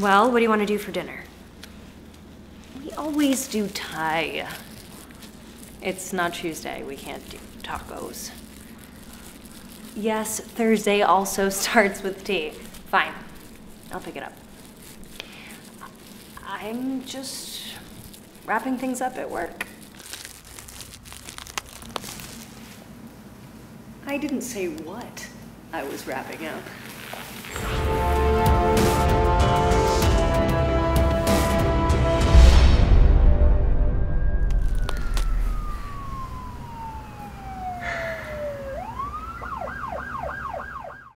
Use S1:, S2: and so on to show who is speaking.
S1: Well, what do you want to do for dinner? We always do Thai. It's not Tuesday. We can't do tacos. Yes, Thursday also starts with T. Fine. I'll pick it up. I'm just wrapping things up at work. I didn't say what I was wrapping up.